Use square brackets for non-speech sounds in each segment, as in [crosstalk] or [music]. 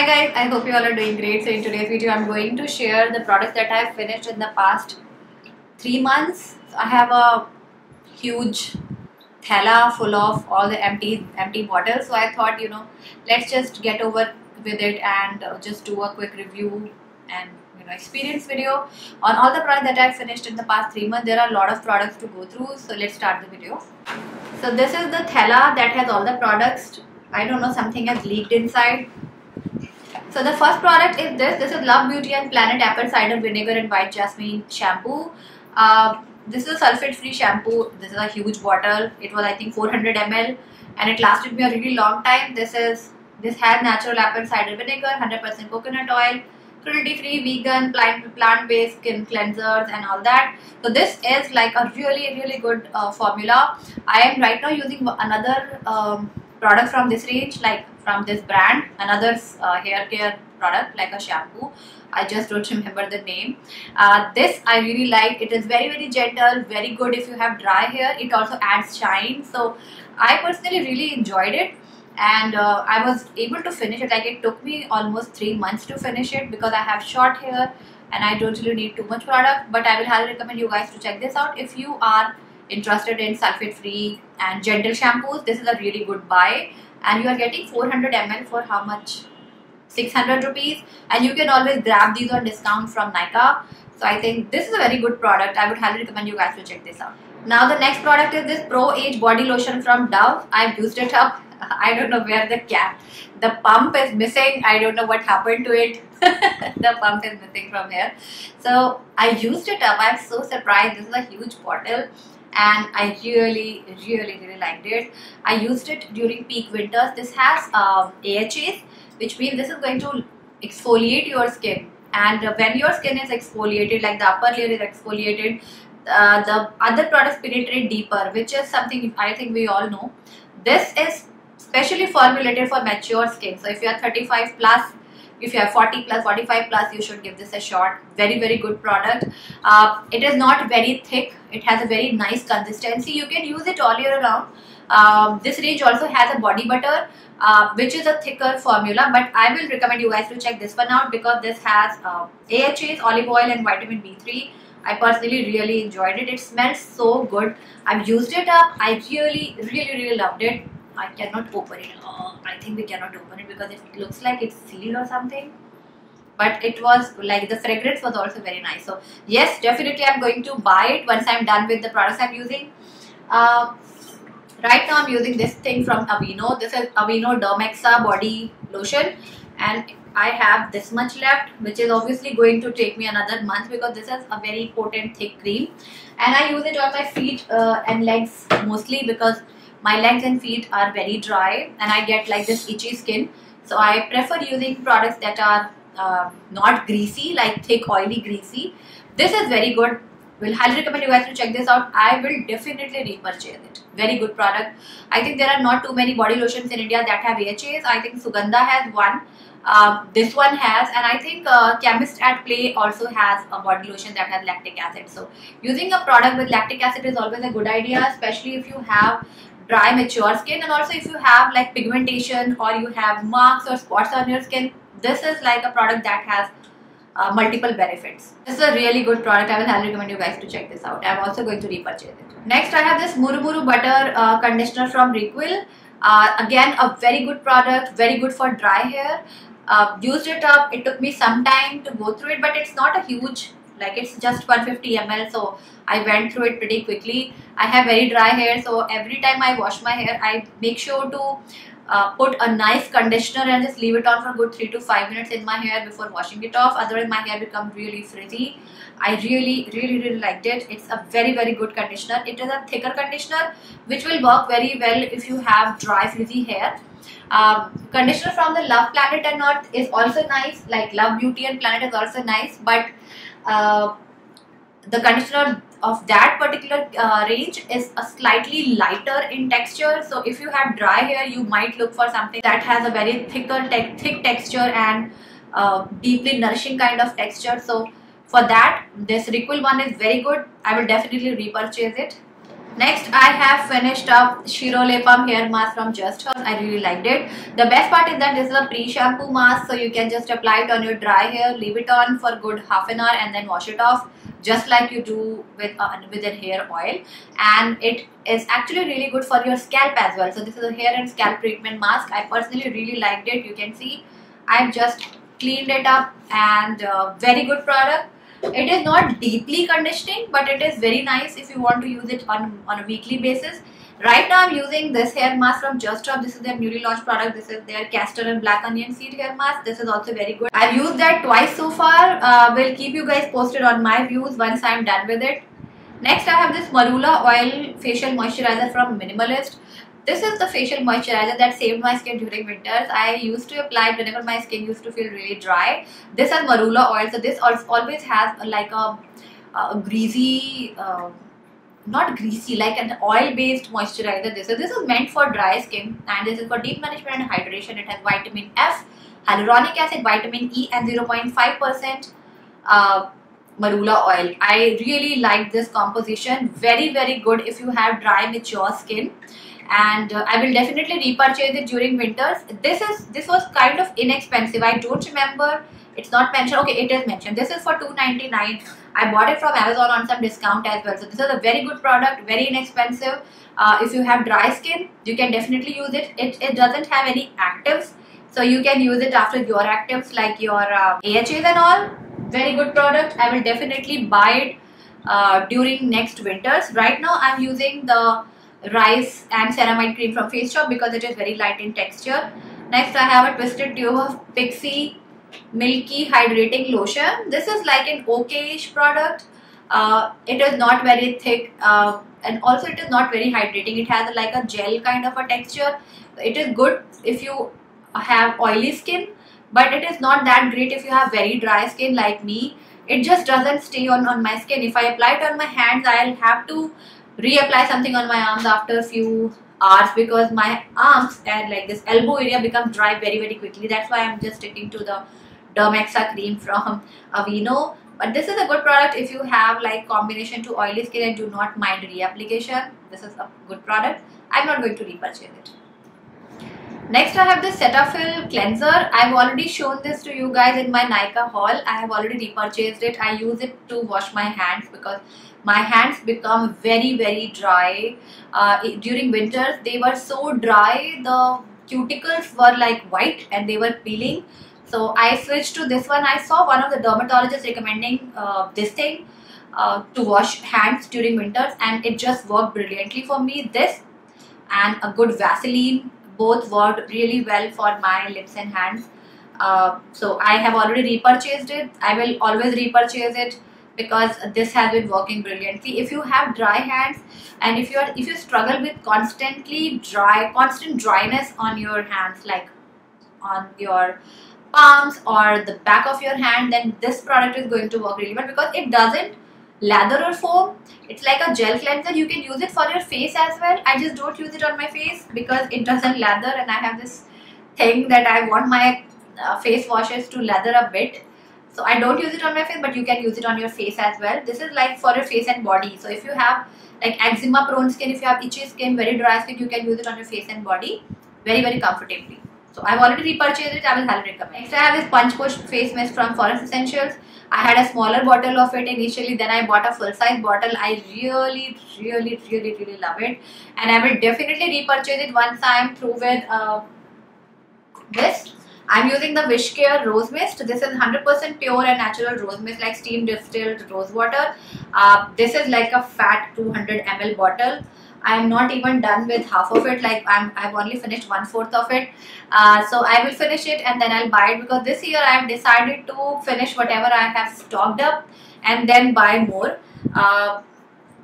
Hi guys, I hope you all are doing great. So in today's video, I'm going to share the products that I've finished in the past three months. So I have a huge thala full of all the empty empty bottles. So I thought, you know, let's just get over with it and uh, just do a quick review and you know experience video on all the products that I've finished in the past three months. There are a lot of products to go through. So let's start the video. So this is the thala that has all the products. I don't know, something has leaked inside so the first product is this. This is Love Beauty and Planet Apple Cider Vinegar and White Jasmine Shampoo. Uh, this is a sulfate free shampoo. This is a huge bottle. It was I think 400 ml and it lasted me a really long time. This is this has natural apple cider vinegar, 100% coconut oil, cruelty free, vegan, plant based skin cleansers and all that. So this is like a really really good uh, formula. I am right now using another um, product from this range like from this brand another uh, hair care product like a shampoo. I just don't remember the name. Uh, this I really like. It is very very gentle very good if you have dry hair. It also adds shine. So I personally really enjoyed it. And uh, I was able to finish it. Like it took me almost three months to finish it because I have short hair and I don't really need too much product. But I will highly recommend you guys to check this out. If you are interested in sulfate free and gentle shampoos. This is a really good buy. And you are getting 400 ml for how much? 600 rupees. And you can always grab these on discount from Nykaa. So I think this is a very good product. I would highly recommend you guys to check this out. Now the next product is this Pro Age body lotion from Dove. I've used it up. [laughs] I don't know where the cap the pump is missing. I don't know what happened to it. [laughs] The pump is missing from here. So I used it up. I'm so surprised. This is a huge bottle and I really really really liked it. I used it during peak winters. This has um, AHAs which means this is going to exfoliate your skin and when your skin is exfoliated like the upper layer is exfoliated uh, the other products penetrate deeper which is something I think we all know. This is specially formulated for mature skin. So if you are 35 plus if you have 40 plus 45 plus you should give this a shot. Very very good product. Uh, it is not very thick. It has a very nice consistency. You can use it all year round. Um, this range also has a body butter uh, which is a thicker formula but I will recommend you guys to check this one out because this has uh, AHAs, olive oil and vitamin B3 I personally really enjoyed it. It smells so good. I've used it up. I really really really loved it I cannot open it. Oh, I think we cannot open it because it looks like it's sealed or something. But it was like the fragrance was also very nice. So yes, definitely I'm going to buy it once I'm done with the products I'm using. Uh, right now I'm using this thing from Aveeno. This is Aveeno Dermexa body lotion and I have this much left which is obviously going to take me another month because this is a very potent thick cream and I use it on my feet uh, and legs mostly because my legs and feet are very dry and I get like this itchy skin. So I prefer using products that are uh, not greasy, like thick, oily, greasy. This is very good. Will highly recommend you guys to check this out. I will definitely repurchase it. Very good product. I think there are not too many body lotions in India that have AHAs. I think Suganda has one. Um, this one has and I think uh, Chemist at Play also has a body lotion that has lactic acid. So using a product with lactic acid is always a good idea especially if you have dry mature skin. And also if you have like pigmentation or you have marks or spots on your skin this is like a product that has uh, multiple benefits. This is a really good product. I will highly recommend you guys to check this out. I'm also going to repurchase it. Next i have this murumuru butter uh, conditioner from Re'equil. Uh, again a very good product very good for dry hair. Uh, used it up. It took me some time to go through it but it's not a huge like it's just 150 ml so I went through it pretty quickly. I have very dry hair so every time I wash my hair I make sure to uh, put a nice conditioner and just leave it on for good 3 to 5 minutes in my hair before washing it off. Otherwise my hair becomes really frizzy. I really really really liked it. It's a very very good conditioner. It is a thicker conditioner which will work very well if you have dry frizzy hair. Um, conditioner from the Love Planet and Earth is also nice. Like Love Beauty and Planet is also nice but uh, the conditioner of that particular uh, range is a slightly lighter in texture. So if you have dry hair you might look for something that has a very thicker te thick texture and uh, deeply nourishing kind of texture. So for that this Re'equil one is very good. I will definitely repurchase it Next, I have finished up Shirolepam hair mask from Just Herbs. I really liked it. The best part is that this is a pre-shampoo mask, so you can just apply it on your dry hair, leave it on for good half an hour, and then wash it off, just like you do with uh, with a hair oil. And it is actually really good for your scalp as well. So this is a hair and scalp treatment mask. I personally really liked it. You can see I've just cleaned it up, and uh, very good product it is not deeply conditioning but it is very nice if you want to use it on, on a weekly basis. Right now i'm using this hair mask from just Drop. this is their newly launched product. This is their castor and black onion seed hair mask. This is also very good. I've used that twice so far. Uh, will keep you guys posted on my views once i'm done with it. Next i have this marula oil facial moisturizer from minimalist this is the facial moisturizer that saved my skin during winters. I used to apply it whenever my skin used to feel really dry. This has marula oil, so this always has like a, a greasy, uh, not greasy, like an oil-based moisturizer. This is this is meant for dry skin, and this is for deep nourishment and hydration. It has vitamin F, hyaluronic acid, vitamin E, and 0.5 percent. Uh, marula oil. I really like this composition. Very, very good if you have dry, mature skin and uh, I will definitely repurchase it during winters. This is this was kind of inexpensive. I don't remember. It's not mentioned. Okay, it is mentioned. This is for two ninety nine. I bought it from Amazon on some discount as well. So this is a very good product, very inexpensive. Uh, if you have dry skin, you can definitely use it. It it doesn't have any actives, so you can use it after your actives like your uh, AHAs and all. Very good product. I will definitely buy it uh, during next winters. Right now, I'm using the rice and ceramide cream from Face Shop because it is very light in texture. Next I have a twisted tube of Pixi Milky Hydrating Lotion. This is like an okayish product. Uh, it is not very thick uh, and also it is not very hydrating. It has like a gel kind of a texture. It is good if you have oily skin but it is not that great if you have very dry skin like me. It just doesn't stay on, on my skin. If I apply it on my hands, I'll have to reapply something on my arms after a few hours because my arms and like this elbow area becomes dry very very quickly that's why i'm just sticking to the Dermexa cream from [laughs] Aveeno but this is a good product if you have like combination to oily skin and do not mind reapplication this is a good product i'm not going to repurchase it Next I have the Cetaphil cleanser. I've already shown this to you guys in my Nykaa haul. I have already repurchased it. I use it to wash my hands because my hands become very very dry uh, during winters they were so dry the cuticles were like white and they were peeling. So I switched to this one. I saw one of the dermatologists recommending uh, this thing uh, to wash hands during winters and it just worked brilliantly for me. This and a good Vaseline both worked really well for my lips and hands. Uh, so I have already repurchased it. I will always repurchase it because this has been working brilliantly. If you have dry hands and if you are if you struggle with constantly dry constant dryness on your hands like on your palms or the back of your hand then this product is going to work really well because it doesn't lather or foam. It's like a gel cleanser. You can use it for your face as well. I just don't use it on my face because it doesn't lather and i have this thing that i want my uh, face washes to lather a bit so I don't use it on my face but you can use it on your face as well. This is like for your face and body. So if you have like eczema prone skin, if you have itchy skin, very dry skin, you can use it on your face and body very very comfortably. So I've already repurchased it. I will highly recommend. Next I have this Panchpushp face mist from Forest Essentials. I had a smaller bottle of it initially. Then I bought a full size bottle. I really, really, really, really love it. And I will definitely repurchase it once I am through with uh, this. I'm using the Wishcare Rose Mist. This is 100% pure and natural rose mist like steam distilled rose water. Uh, this is like a fat 200 ml bottle. I am not even done with half of it like I'm, I've only finished one fourth of it. Uh, so I will finish it and then I'll buy it because this year I've decided to finish whatever I have stocked up and then buy more. Uh,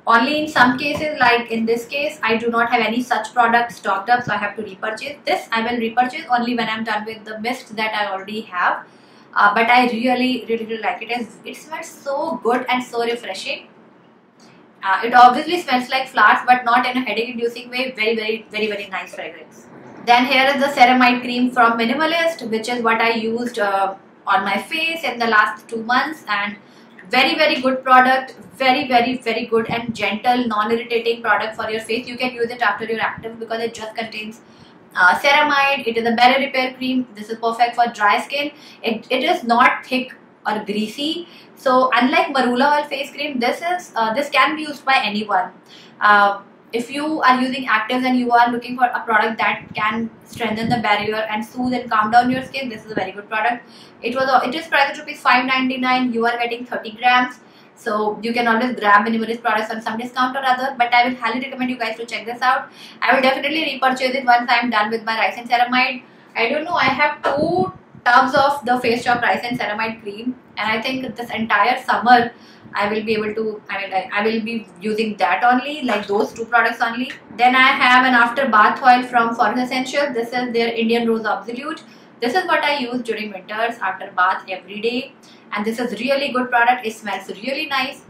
only in some cases, like in this case, I do not have any such product stocked up, so I have to repurchase. This I will repurchase only when I'm done with the mist that I already have. Uh, but I really, really, really like it. It smells so good and so refreshing. Uh, it obviously smells like flowers, but not in a headache-inducing way. Very, very, very, very nice fragrance. Then here is the ceramide cream from Minimalist, which is what I used uh, on my face in the last two months and very very good product very very very good and gentle non-irritating product for your face. You can use it after you're active because it just contains uh, ceramide. It is a barrier repair cream. This is perfect for dry skin. It, it is not thick or greasy. So unlike marula oil face cream this is uh, this can be used by anyone. Uh, if you are using actives and you are looking for a product that can strengthen the barrier and soothe and calm down your skin this is a very good product. It was it is priced at rupees 5.99 you are getting 30 grams. So you can always grab minimalist products on some discount or other but i will highly recommend you guys to check this out. I will definitely repurchase it once i'm done with my rice and ceramide. I don't know i have two tubs of the face shop rice and ceramide cream and i think this entire summer I will be able to, I mean, I will be using that only, like those two products only. Then I have an after bath oil from Forest Essential. This is their Indian Rose Absolute. This is what I use during winters after bath every day. And this is really good product. It smells really nice.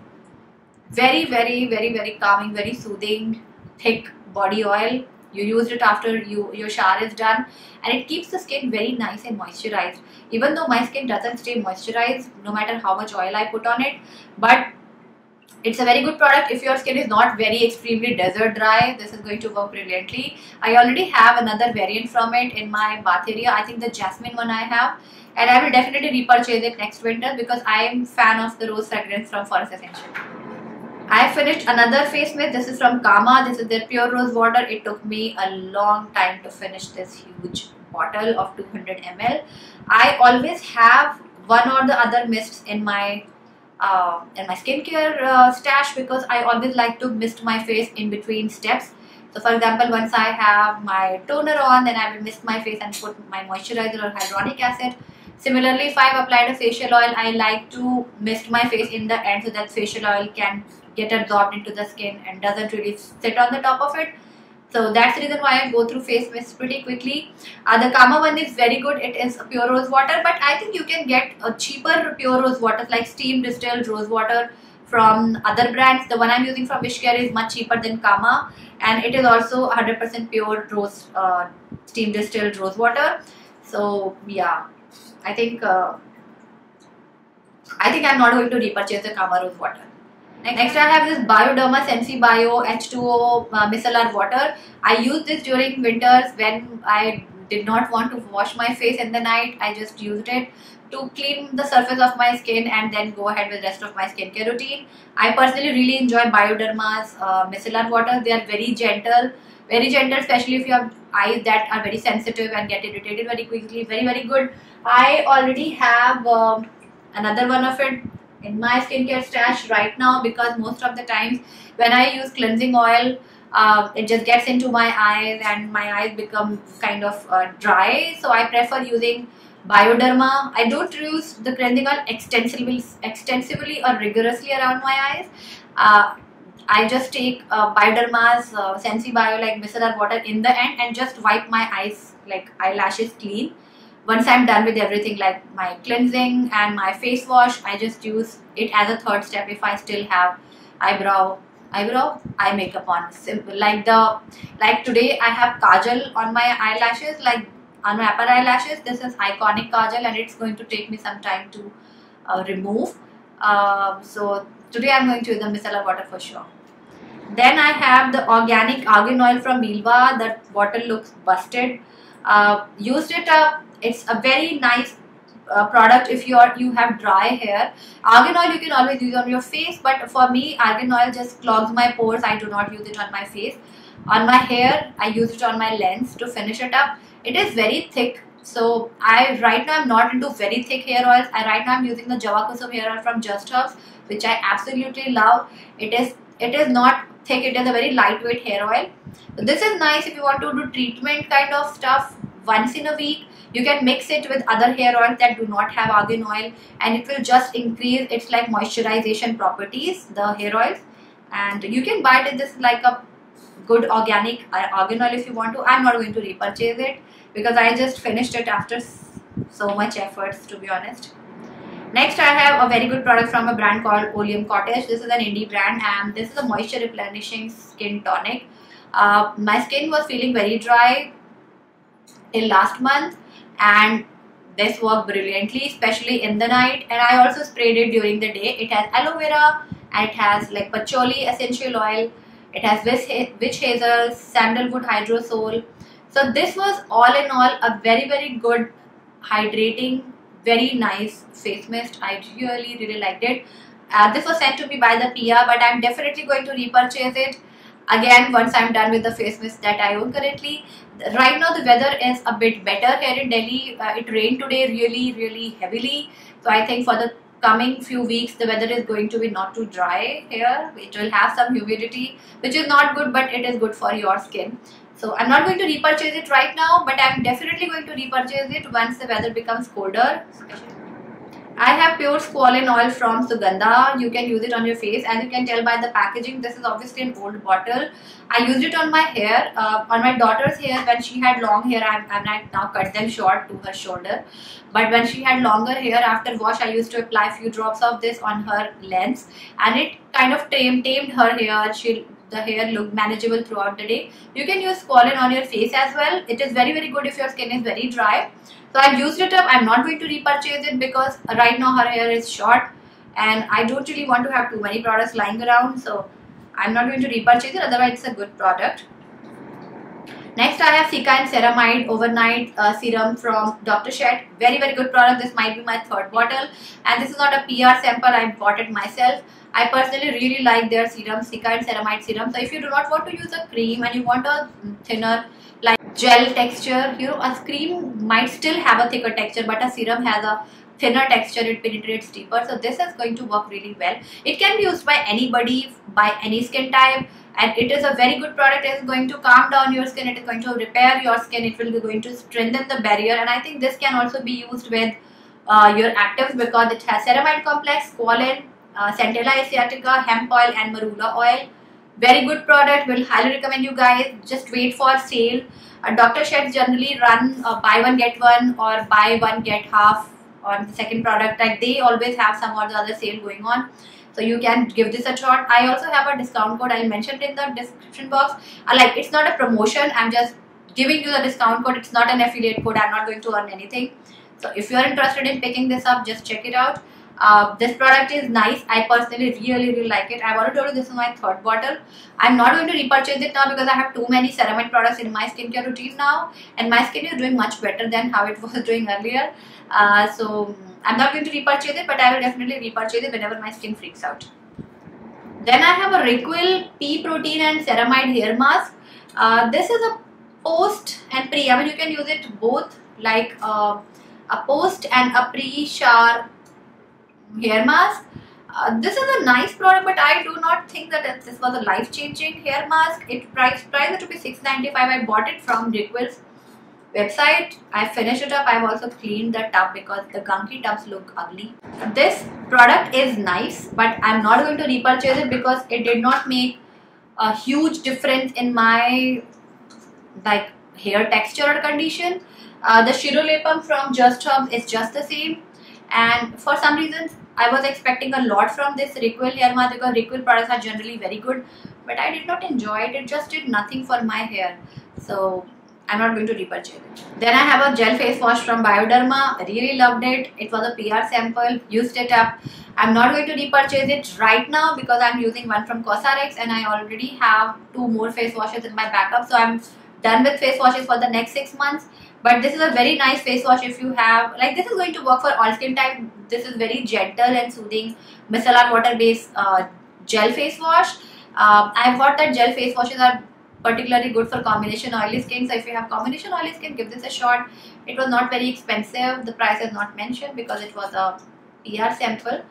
Very, very, very, very calming, very soothing, thick body oil you used it after you your shower is done. And it keeps the skin very nice and moisturized. Even though my skin doesn't stay moisturized no matter how much oil I put on it but it's a very good product if your skin is not very extremely desert dry. This is going to work brilliantly. I already have another variant from it in my bath area I think the jasmine one I have. And I will definitely repurchase it next winter because I am fan of the rose fragrance from Forest Essential I finished another face mist. This is from Kama. This is their pure rose water. It took me a long time to finish this huge bottle of 200 ml. I always have one or the other mists in my uh, in my skincare uh, stash because I always like to mist my face in between steps. So for example, once I have my toner on, then I will mist my face and put my moisturizer or hyaluronic acid. Similarly, if I've applied a facial oil, I like to mist my face in the end so that facial oil can get absorbed into the skin and doesn't really sit on the top of it. So that's the reason why I go through face mist pretty quickly. Uh, the Kama one is very good. It is pure rose water, but I think you can get a cheaper pure rose water like steam distilled rose water from other brands. The one I'm using from Wishcare is much cheaper than Kama and it is also 100% pure rose uh, steam distilled rose water. So yeah, I think uh, I think I'm not going to repurchase the Kama rose water. Next I have this Bioderma Sensibio H2O uh, micellar water. I use this during winters when I did not want to wash my face in the night. I just used it to clean the surface of my skin and then go ahead with the rest of my skincare routine. I personally really enjoy Bioderma's uh, micellar water. They are very gentle, very gentle especially if you have eyes that are very sensitive and get irritated very quickly. Very very good. I already have uh, another one of it in my skincare stash right now because most of the times when I use cleansing oil uh, it just gets into my eyes and my eyes become kind of uh, dry so I prefer using Bioderma. I don't use the cleansing oil extensively, extensively or rigorously around my eyes. Uh, I just take uh, Bioderma's uh, Sensibio like micellar water in the end and just wipe my eyes like eyelashes clean once I'm done with everything like my cleansing and my face wash, I just use it as a third step if I still have eyebrow eyebrow eye makeup on. Simple like the like today I have kajal on my eyelashes like on my upper eyelashes. This is iconic kajal and it's going to take me some time to uh, remove. Uh, so today I'm going to use the micellar water for sure. Then I have the organic argan oil from Vilvah that bottle looks busted. Uh, used it up it's a very nice uh, product if you are you have dry hair. Argan oil you can always use on your face but for me argan oil just clogs my pores. I do not use it on my face. On my hair i use it on my lens to finish it up. It is very thick so i right now i'm not into very thick hair oils. I right now i'm using the java hair oil from just herbs which i absolutely love. It is it is not thick it is a very lightweight hair oil. This is nice if you want to do treatment kind of stuff once in a week you can mix it with other hair oils that do not have argan oil and it will just increase its like moisturization properties the hair oils. And you can buy it just like a good organic uh, argan oil if you want to. I'm not going to repurchase it because i just finished it after so much efforts to be honest. Next i have a very good product from a brand called oleum cottage. This is an indie brand and this is a moisture replenishing skin tonic. Uh, my skin was feeling very dry till last month and this worked brilliantly especially in the night. And I also sprayed it during the day. It has aloe vera and it has like patchouli essential oil. It has witch hazel sandalwood hydrosol. So this was all in all a very very good hydrating very nice face mist. I really really liked it. Uh, this was sent to me by the PR but I'm definitely going to repurchase it. Again once I'm done with the face mist that I own currently right now the weather is a bit better here in Delhi. Uh, it rained today really really heavily. So I think for the coming few weeks the weather is going to be not too dry here. It will have some humidity which is not good but it is good for your skin. So I'm not going to repurchase it right now but I'm definitely going to repurchase it once the weather becomes colder I have pure squalane oil from Suganda. You can use it on your face and you can tell by the packaging this is obviously an old bottle. I used it on my hair, uh, on my daughter's hair when she had long hair. I'm, I'm now cut them short to her shoulder. But when she had longer hair after wash I used to apply few drops of this on her lens and it kind of tamed, tamed her hair. She the hair look manageable throughout the day. You can use squalane on your face as well. It is very very good if your skin is very dry. So I've used it up. I'm not going to repurchase it because right now her hair is short and I don't really want to have too many products lying around. So I'm not going to repurchase it. Otherwise, it's a good product. Next, I have Cica and Ceramide Overnight uh, Serum from Dr. Sheth. Very, very good product. This might be my third bottle. And this is not a PR sample. I bought it myself. I personally really like their serum, Cica and Ceramide Serum. So if you do not want to use a cream and you want a thinner like gel texture you know a cream might still have a thicker texture but a serum has a thinner texture it penetrates deeper. So this is going to work really well. It can be used by anybody by any skin type and it is a very good product. It is going to calm down your skin. It is going to repair your skin. It will be going to strengthen the barrier. And i think this can also be used with uh, your actives because it has ceramide complex squalane uh, centella asiatica hemp oil and marula oil. Very good product. Will highly recommend you guys. Just wait for sale. Uh, dr sheths generally run uh, buy one get one or buy one get half on the second product. Like they always have some or the other sale going on. So you can give this a shot. I also have a discount code. I'll mention it in the description box. Uh, like it's not a promotion. I'm just giving you the discount code. It's not an affiliate code. I'm not going to earn anything. So if you're interested in picking this up just check it out uh, this product is nice. I personally really really like it. I've already told you this is my third bottle. I'm not going to repurchase it now because I have too many ceramide products in my skincare routine now and my skin is doing much better than how it [laughs] was doing earlier. Uh, so I'm not going to repurchase it but I will definitely repurchase it whenever my skin freaks out. Then I have a Re'equil pea protein and ceramide hair mask. Uh, this is a post and pre. I mean you can use it both like uh, a post and a pre-shower hair mask. Uh, this is a nice product but I do not think that this was a life-changing hair mask. It priced priced to be 6.95. I bought it from Re'equil's website. I finished it up. I've also cleaned the tub because the gunky tubs look ugly. This product is nice but I'm not going to repurchase it because it did not make a huge difference in my like hair texture or condition. Uh, the Shirolepam from Just Herbs is just the same and for some reason I was expecting a lot from this Re'equil hair mask because Re'equil products are generally very good but I did not enjoy it it just did nothing for my hair so I'm not going to repurchase it. Then I have a gel face wash from Bioderma. Really loved it. It was a PR sample. Used it up. I'm not going to repurchase it right now because I'm using one from Cosrx and I already have two more face washes in my backup. So I'm done with face washes for the next six months but this is a very nice face wash if you have like this is going to work for all skin type. This is very gentle and soothing micellar water based uh, gel face wash. Uh, i've heard that gel face washes are particularly good for combination oily skin. So if you have combination oily skin give this a shot. It was not very expensive. The price is not mentioned because it was a PR sample.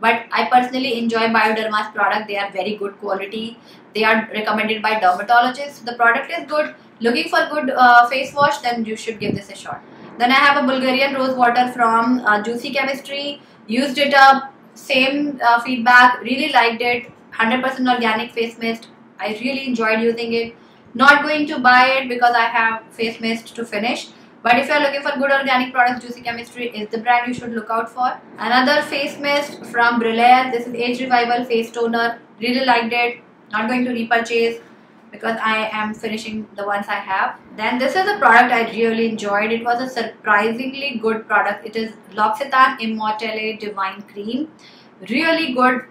But I personally enjoy Bioderma's product. They are very good quality they are recommended by dermatologists. The product is good. Looking for good uh, face wash then you should give this a shot. Then I have a Bulgarian rose water from uh, Juicy Chemistry. Used it up. Same uh, feedback. Really liked it. 100% organic face mist. I really enjoyed using it. Not going to buy it because I have face mist to finish. But if you are looking for good organic products, Juicy Chemistry is the brand you should look out for. Another face mist from Brulaire. This is Age Revival Face Toner. Really liked it. Not going to repurchase. because I am finishing the ones I have. Then this is a product I really enjoyed. It was a surprisingly good product. It is L'Occitane Immortelle Divine Cream. Really good,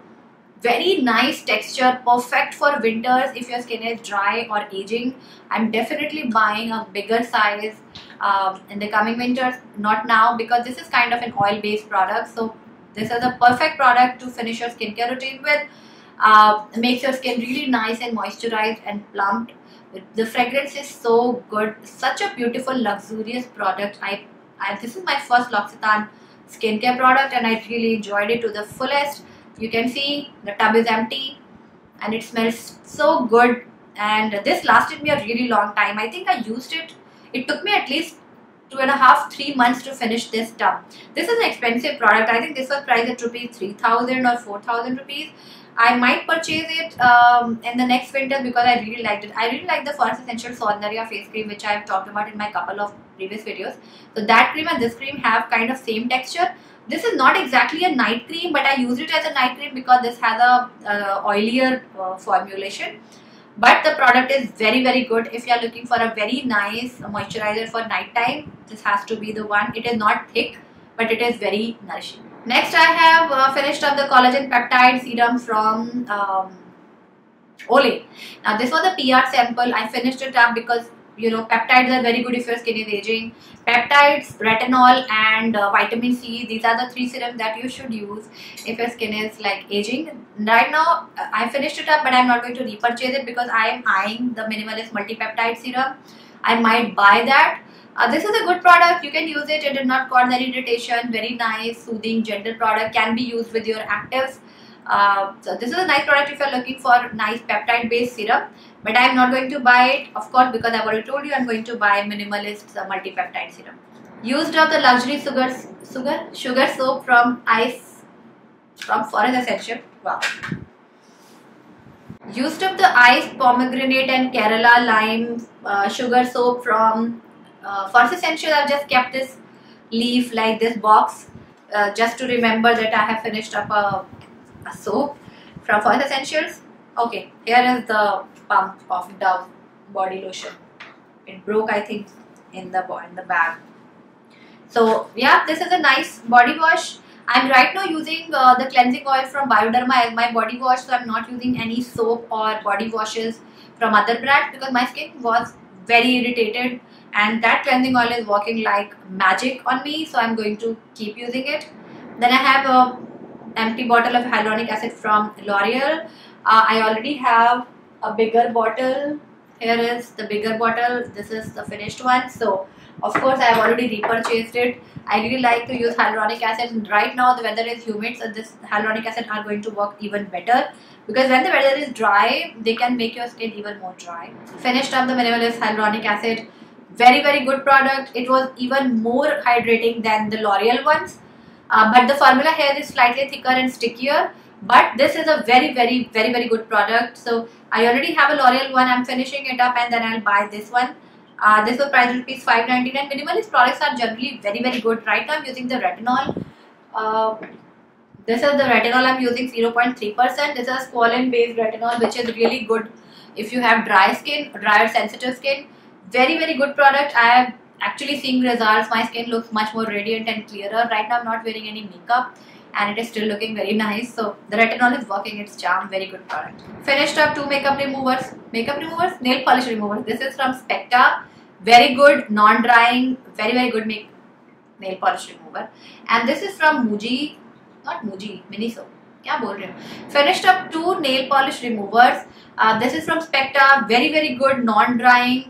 very nice texture, perfect for winters if your skin is dry or aging. I'm definitely buying a bigger size um, in the coming winters. Not now because this is kind of an oil based product. So this is a perfect product to finish your skincare routine with uh, makes your skin really nice and moisturized and plumped. The fragrance is so good. Such a beautiful luxurious product. I, I this is my first L'Occitane skincare product and I really enjoyed it to the fullest. You can see the tub is empty and it smells so good. And this lasted me a really long time. I think I used it it took me at least two and a half three months to finish this tub this is an expensive product I think this was priced at rupees 3000 or 4000 rupees I might purchase it um, in the next winter because I really liked it. I really like the Forest Essential Saundarya face cream which I have talked about in my couple of previous videos. So that cream and this cream have kind of same texture. This is not exactly a night cream but I use it as a night cream because this has a uh, oilier uh, formulation. But the product is very very good if you are looking for a very nice moisturizer for night time. This has to be the one. It is not thick but it is very nourishing. Next, I have uh, finished up the collagen peptide serum from um, Olay. Now, this was a PR sample. I finished it up because you know peptides are very good if your skin is aging. Peptides, retinol, and uh, vitamin C. These are the three serums that you should use if your skin is like aging. Right now, I finished it up, but I'm not going to repurchase it because I am eyeing the minimalist multi-peptide serum. I might buy that uh, this is a good product. You can use it. It did not cause any irritation. Very nice, soothing, gentle product. Can be used with your actives. Uh, so this is a nice product if you're looking for a nice peptide based serum. But I'm not going to buy it, of course, because I've already told you I'm going to buy Minimalist uh, multi-peptide serum. Used up the luxury sugar, sugar, sugar soap from Ice, from Forest Essential. Wow. Used up the Ice pomegranate and Kerala lime uh, sugar soap from uh, Forest Essentials, I've just kept this leaf like this box uh, just to remember that I have finished up a, a soap from Forest Essentials. Okay, here is the pump of Dove body lotion. It broke, I think, in the in the bag. So yeah, this is a nice body wash. I'm right now using uh, the cleansing oil from Bioderma as my body wash, so I'm not using any soap or body washes from other brands because my skin was very irritated and that cleansing oil is working like magic on me so I'm going to keep using it then I have a empty bottle of hyaluronic acid from L'Oreal. Uh, I already have a bigger bottle. Here is the bigger bottle. This is the finished one. So of course I have already repurchased it. I really like to use hyaluronic acid. And right now the weather is humid so this hyaluronic acid are going to work even better. Because when the weather is dry they can make your skin even more dry. Finished up the minimalist hyaluronic acid. Very very good product. It was even more hydrating than the l'oreal ones uh, but the formula here is slightly thicker and stickier but this is a very very very very good product. So i already have a l'oreal one. I'm finishing it up and then i'll buy this one. Uh, this was priced rupees 599 minimalist products are generally very very good. Right now i'm using the retinol. Uh, this is the retinol i'm using 0.3% this is a squalane based retinol which is really good if you have dry skin drier sensitive skin. Very very good product. I am actually seeing results my skin looks much more radiant and clearer right now i'm not wearing any makeup and it is still looking very nice so the retinol is working its charm very good product finished up two makeup removers makeup removers nail polish removers this is from specta very good non-drying very very good make nail polish remover and this is from muji not muji miniso क्या बोल रहे हो finished up two nail polish removers uh, this is from specta very very good non-drying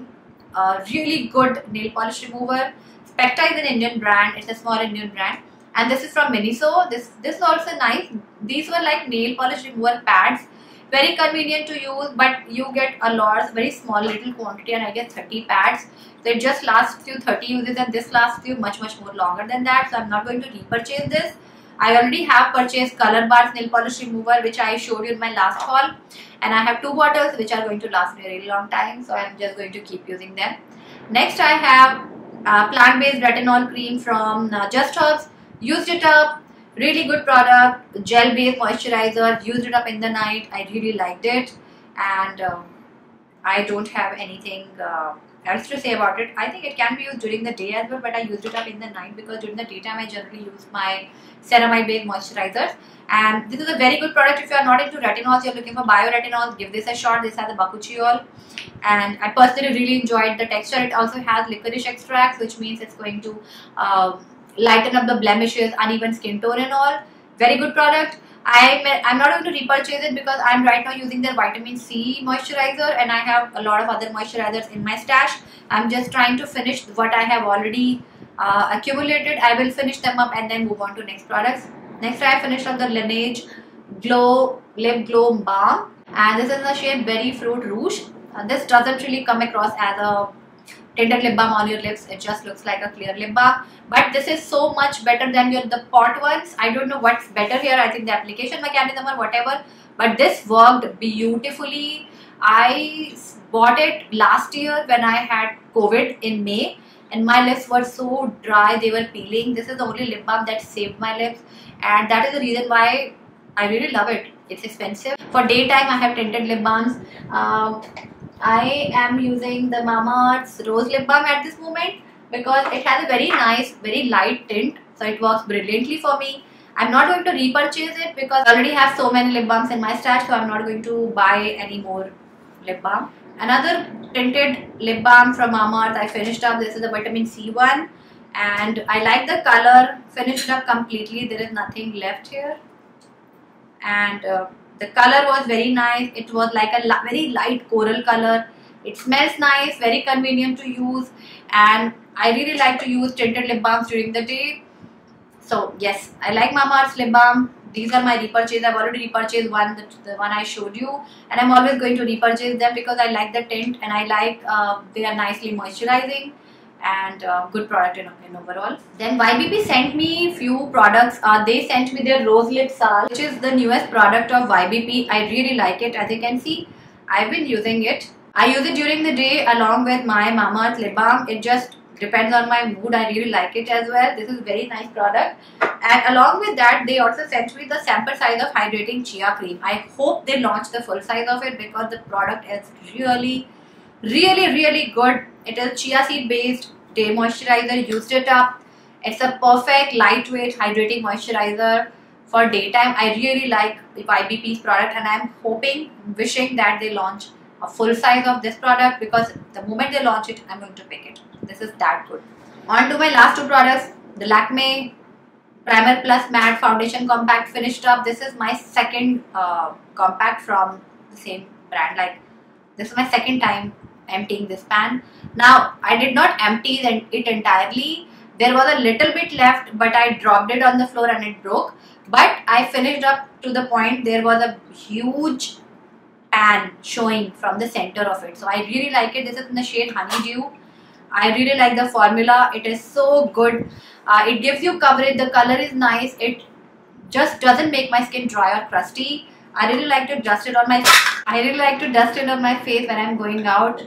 a really good nail polish remover. Specta is an Indian brand. It's a small Indian brand. And this is from Miniso. This this is also nice. These were like nail polish remover pads. Very convenient to use, but you get a lot, very small little quantity, and I guess 30 pads. So it just lasts you 30 uses, and this lasts you much much more longer than that. So I'm not going to repurchase this. I already have purchased Color Bars nail polish remover which I showed you in my last haul. And I have two bottles which are going to last me a really long time so I'm just going to keep using them. Next I have uh, plant-based retinol cream from uh, Just Herbs. Used it up, really good product, gel-based moisturizer, used it up in the night, I really liked it. And uh, I don't have anything else to say about it. I think it can be used during the day as well, but I used it up in the night because during the daytime I generally use my ceramide based moisturizers. And this is a very good product if you are not into retinols, you're looking for bioretinols, give this a shot. This has a bakuchiol, and I personally really enjoyed the texture. It also has licorice extracts, which means it's going to uh, lighten up the blemishes, uneven skin tone, and all. Very good product. I'm, I'm not going to repurchase it because I'm right now using their vitamin C moisturizer and I have a lot of other moisturizers in my stash. I'm just trying to finish what I have already uh, accumulated. I will finish them up and then move on to next products. Next I finished up the Laneige Glow Lip Glow Balm and this is the shade Berry Fruit Rouge. Uh, this doesn't really come across as a tinted lip balm on your lips it just looks like a clear lip balm. But this is so much better than your the pot ones. I don't know what's better here. I think the application mechanism or whatever. But this worked beautifully. I bought it last year when i had covid in may and my lips were so dry. They were peeling. This is the only lip balm that saved my lips. And that is the reason why i really love it. It's expensive. For daytime i have tinted lip balms. Um, I am using the Mamaearth's Rose Lip Balm at this moment because it has a very nice, very light tint. So it works brilliantly for me. I'm not going to repurchase it because I already have so many lip balms in my stash so I'm not going to buy any more lip balm. Another tinted lip balm from Mamaearth I finished up. This is the vitamin C one and I like the color. Finished up completely. There is nothing left here. And uh, the color was very nice. It was like a very light coral color. It smells nice, very convenient to use and I really like to use tinted lip balms during the day. So yes, I like Mamaearth's lip balm. These are my repurchase. I've already repurchased one, the, the, one I showed you and I'm always going to repurchase them because I like the tint and I like uh, they are nicely moisturizing and uh, good product in, in, overall. Then YBP sent me few products. Uh, they sent me their Rose Lip Salve, which is the newest product of YBP. I really like it. As you can see, I've been using it. I use it during the day along with my Mamaearth lip balm. It just depends on my mood. I really like it as well. This is very nice product. And along with that, they also sent me the sample size of hydrating chia cream. I hope they launch the full size of it because the product is really, really, really good it is chia seed based day moisturizer. Used it up. It's a perfect lightweight hydrating moisturizer for daytime. I really like the YBP's product and I'm hoping, wishing that they launch a full size of this product because the moment they launch it, I'm going to pick it. This is that good. On to my last two products, the Lakme Primer Plus Matte Foundation Compact finished up. This is my second uh, compact from the same brand. Like this is my second time emptying this pan. Now I did not empty it entirely. There was a little bit left but I dropped it on the floor and it broke. But I finished up to the point there was a huge pan showing from the center of it. So I really like it. This is in the shade Honeydew. I really like the formula. It is so good. Uh, it gives you coverage. The color is nice. It just doesn't make my skin dry or crusty. I really like to dust it on my I really like to dust it on my face when I'm going out.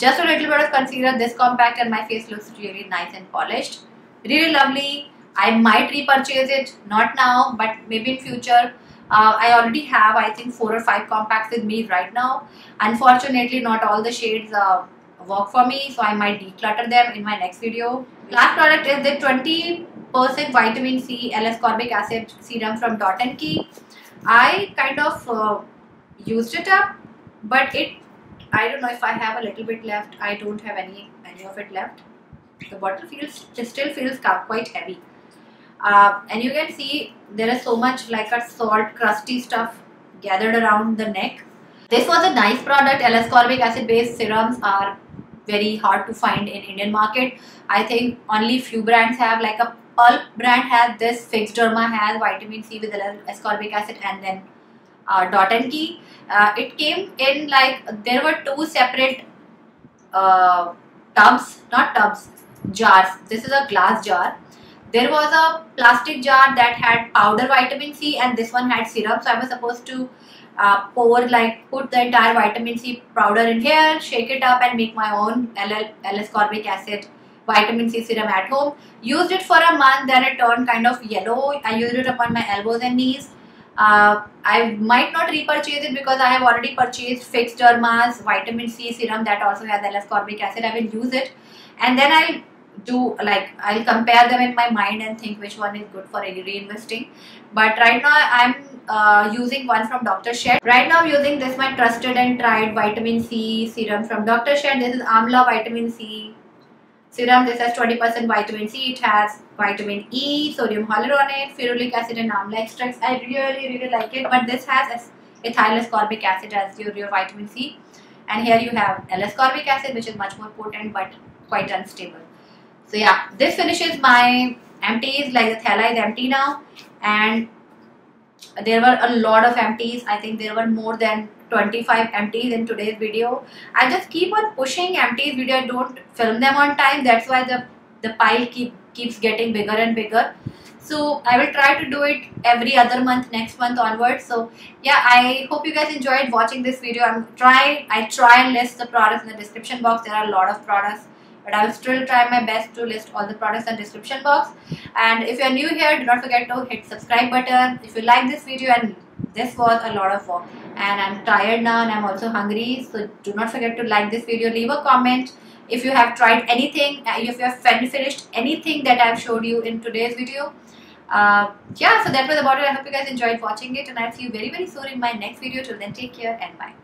Just a little bit of concealer, this compact and my face looks really nice and polished. Really lovely. I might repurchase it, not now, but maybe in future. Uh, I already have, I think, four or five compacts with me right now. Unfortunately, not all the shades uh, work for me, so I might declutter them in my next video. Last product is the 20% vitamin C L-ascorbic acid serum from Dot & Key. I kind of uh, used it up, but it I don't know if I have a little bit left. I don't have any any of it left. The bottle feels still feels quite heavy. Uh, and you can see there is so much like a salt crusty stuff gathered around the neck. This was a nice product. L-ascorbic acid based serums are very hard to find in Indian market. I think only few brands have like a Pulp brand has this, Fixderma has vitamin C with ascorbic acid and then uh, Dot Key. Uh, it came in like, there were two separate uh, tubs, not tubs, jars. This is a glass jar. There was a plastic jar that had powder vitamin C and this one had syrup. So I was supposed to uh, pour like put the entire vitamin C powder in here, shake it up and make my own L-ascorbic acid vitamin C serum at home. Used it for a month, then it turned kind of yellow. I used it upon my elbows and knees. Uh, I might not repurchase it because I have already purchased Fixderma's vitamin C serum that also has L-ascorbic acid. I will use it and then I'll do like I'll compare them in my mind and think which one is good for reinvesting. But right now I'm uh, using one from Dr. Sheth. Right now I'm using this my trusted and tried vitamin C serum from Dr. Sheth. This is Amla vitamin C serum. This has 20% vitamin C. It has vitamin E, sodium hyaluronate, ferulic acid and amla extracts. I really really like it. But this has ethyl ascorbic acid as your, your vitamin C. And here you have L-ascorbic acid which is much more potent but quite unstable. So yeah, this finishes my empties like the thala is empty now and there were a lot of empties. I think there were more than 25 empties in today's video. I just keep on pushing empties video. I don't film them on time. That's why the, the pile keep, keeps getting bigger and bigger. So I will try to do it every other month, next month onwards. So yeah, I hope you guys enjoyed watching this video. I'm trying, I try and list the products in the description box. There are a lot of products but I will still try my best to list all the products in the description box. And if you are new here, do not forget to hit subscribe button. If you like this video and this was a lot of work and I'm tired now and I'm also hungry. So do not forget to like this video, leave a comment if you have tried anything, uh, if you have finished anything that I've showed you in today's video. Uh, yeah, so that was about it. I hope you guys enjoyed watching it and I'll see you very very soon in my next video. Till then, take care and bye.